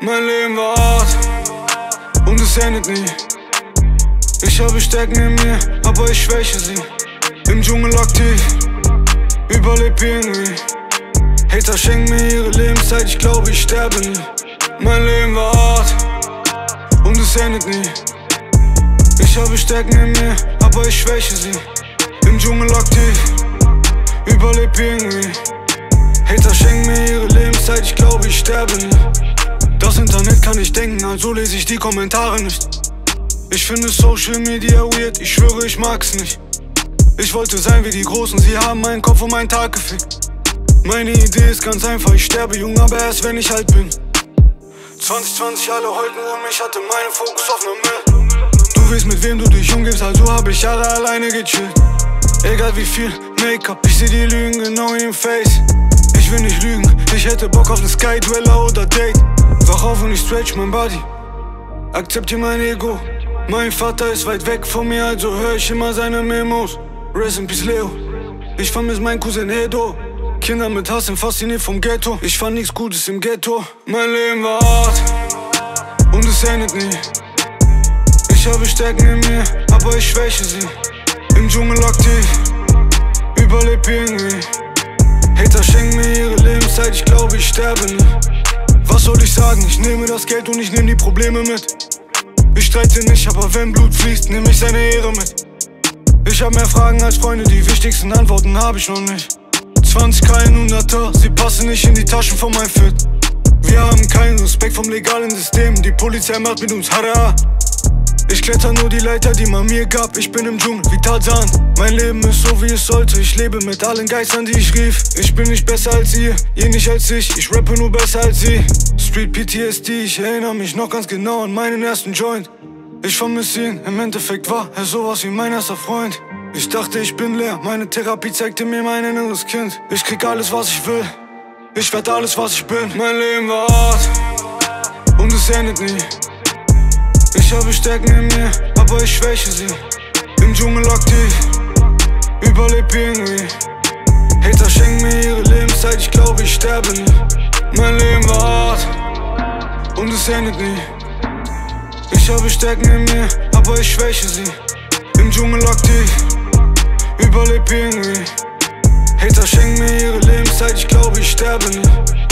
Mein Leben war hart und es endet nie. Ich habe Stärken in mir, aber ich schwäche sie. Im Dschungel aktiv, überleb irgendwie. Hater schenken mir ihre Lebenszeit, ich glaube, ich sterbe nie. Mein Leben war hart und es endet nie. Ich habe Stärken in mir, aber ich schwäche sie. Im Dschungel aktiv, überleb irgendwie. Hater schenken mir ihre Lebenszeit, ich glaube, ich sterbe nie. Internet kann nicht denken, also lese ich die Kommentare nicht. Ich finde Social Media weird, ich schwöre, ich mag's nicht. Ich wollte sein wie die Großen, sie haben meinen Kopf und meinen Tag gefickt. Meine Idee ist ganz einfach, ich sterbe jung, aber erst wenn ich alt bin. 2020 alle heulten um mich, hatte meinen Fokus auf nur Müll. Du weißt mit wem du dich umgibst, also hab ich Jahre alleine gechillt. Egal wie viel Make-up, ich seh die Lügen genau in im Face. Ich will nicht lügen, ich hätte Bock auf ne Sky-Dweller oder Date. Wach auf und ich stretch mein Body. Akzeptiere mein Ego. Mein Vater ist weit weg von mir, also hör ich immer seine Memos. Rest in Peace Leo. Ich vermiss mein Cousin Edo. Kinder mit Hass sind fasziniert vom Ghetto. Ich fand nichts Gutes im Ghetto. Mein Leben war hart und es endet nie. Ich habe Stärken in mir, aber ich schwäche sie. Im Dschungel aktiv, überleb irgendwie. Sterbe. Was soll ich sagen? Ich nehme das Geld und ich nehme die Probleme mit. Ich streite nicht, aber wenn Blut fließt, nehme ich seine Ehre mit. Ich hab mehr Fragen als Freunde, die wichtigsten Antworten habe ich noch nicht. 20k in 100er, sie passen nicht in die Taschen von meinem Fit. Wir haben keinen Respekt vom legalen System, die Polizei macht mit uns Hara. Ich kletter nur die Leiter, die man mir gab. Ich bin im Dschungel wie Tarzan. Mein Leben ist so wie es sollte. Ich lebe mit allen Geistern, die ich rief. Ich bin nicht besser als ihr, ihr nicht als ich. Ich rappe nur besser als sie. Street PTSD, ich erinnere mich noch ganz genau an meinen ersten Joint. Ich vermisse ihn, im Endeffekt war er sowas wie mein erster Freund. Ich dachte, ich bin leer, meine Therapie zeigte mir mein inneres Kind. Ich krieg alles, was ich will. Ich werd alles, was ich bin. Mein Leben war hart und es endet nie. Ich habe Stärken in mir, aber ich schwäche sie. Im Dschungel aktiv, überleb irgendwie. Hater schenken mir ihre Lebenszeit, ich glaube, ich sterbe nie. Mein Leben war hart und es endet nie. Ich habe Stärken in mir, aber ich schwäche sie. Im Dschungel aktiv, überleb irgendwie. Hater schenken mir ihre Lebenszeit, ich glaube, ich sterbe nie.